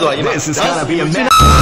this is This gonna be a mess.